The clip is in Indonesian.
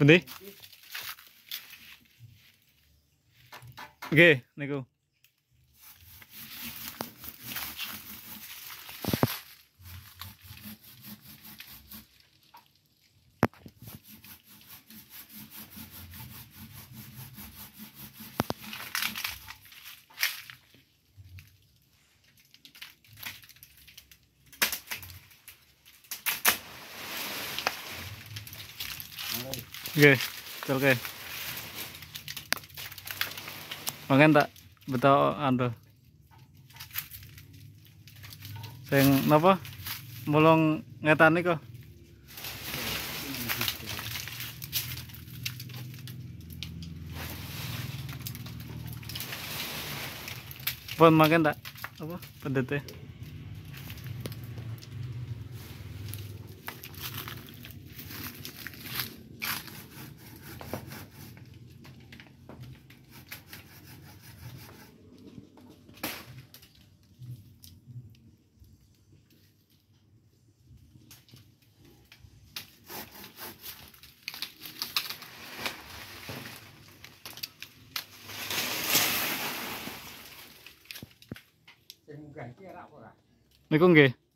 Pundi? Nggih, niku. Nggih, oke. Mangan tak beto ando. Sing napa? Mulung ngetani kok. Pun makan tak? Apa? Pedete. Mày con kì.